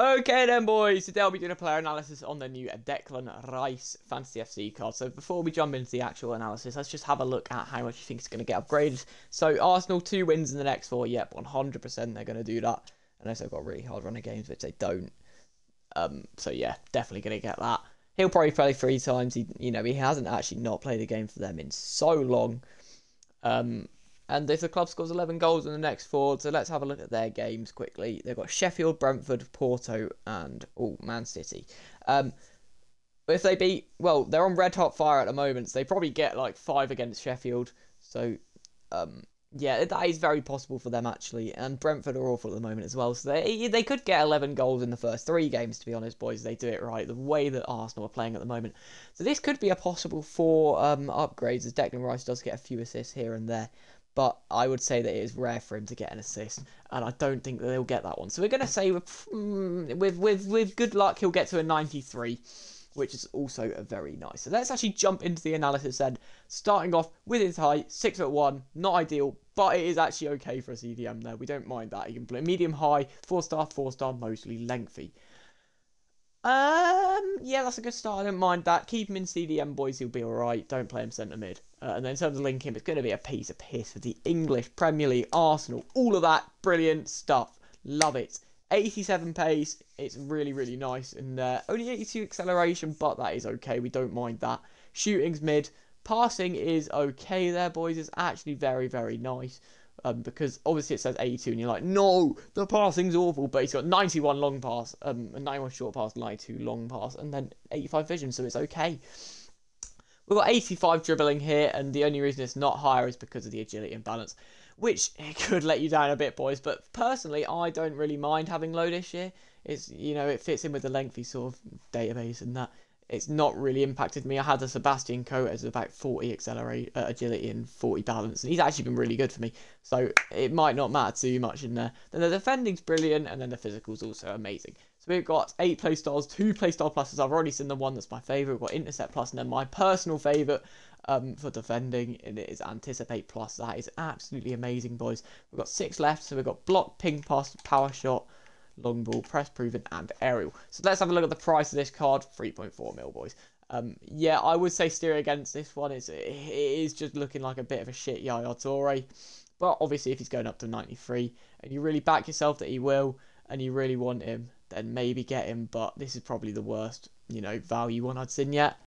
Okay then boys, today I'll be doing a player analysis on the new Declan Rice Fantasy FC card. So before we jump into the actual analysis, let's just have a look at how much you think it's going to get upgraded. So Arsenal, two wins in the next four, yep, 100% they're going to do that. Unless they've got really hard running games, which they don't. Um, so yeah, definitely going to get that. He'll probably play three times. He, you know, he hasn't actually not played a game for them in so long. Um, and if the club scores 11 goals in the next four, so let's have a look at their games quickly. They've got Sheffield, Brentford, Porto, and oh, Man City. Um, if they beat, well, they're on red hot fire at the moment, so they probably get like five against Sheffield. So, um, yeah, that is very possible for them actually. And Brentford are awful at the moment as well, so they they could get 11 goals in the first three games. To be honest, boys, they do it right. The way that Arsenal are playing at the moment, so this could be a possible four um, upgrades. As Declan Rice does get a few assists here and there, but I would say that it is rare for him to get an assist, and I don't think that he'll get that one. So we're going to say with, mm, with with with good luck he'll get to a 93, which is also a very nice. So let's actually jump into the analysis then, starting off with his height, six foot one, not ideal, but it is actually okay for a CDM there. We don't mind that. He can play medium high, four star, four star, mostly lengthy. Um, yeah, that's a good start. I don't mind that. Keep him in CDM, boys. He'll be alright. Don't play him centre mid. Uh, and then in terms of linking, it's going to be a piece of piss for the English Premier League, Arsenal, all of that brilliant stuff. Love it. 87 pace. It's really, really nice. And uh, only 82 acceleration, but that is okay. We don't mind that. Shooting's mid. Passing is okay there, boys. It's actually very, very nice um, because obviously it says 82 and you're like, no, the passing's awful. But he's got 91 long pass, um, 91 short pass, 92 long pass, and then 85 vision, so it's okay. We've got 85 dribbling here, and the only reason it's not higher is because of the agility imbalance, which could let you down a bit, boys. But personally, I don't really mind having low this year. It's you know it fits in with the lengthy sort of database and that it's not really impacted me. I had a Sebastian Coe as about 40 accelerate uh, agility and 40 balance, and he's actually been really good for me. So it might not matter too much in there. Then the defending's brilliant, and then the physical's also amazing. So we've got eight playstyles, two playstyle pluses. I've already seen the one that's my favourite. We've got intercept plus, and then my personal favourite um, for defending and it is anticipate plus. That is absolutely amazing, boys. We've got six left, so we've got block, ping pass, power shot long ball, press proven, and aerial. So let's have a look at the price of this card. 3.4 mil, boys. Um, yeah, I would say steer against this one. It's, it is just looking like a bit of a shit Yaya Toure. But obviously, if he's going up to 93, and you really back yourself that he will, and you really want him, then maybe get him. But this is probably the worst, you know, value one I'd seen yet.